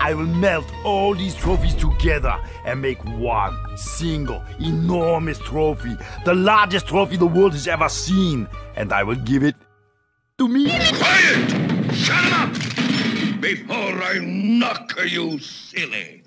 I will melt all these trophies together and make one single enormous trophy, the largest trophy the world has ever seen, and I will give it to me. Quiet! Shut up! Before I knock you silly.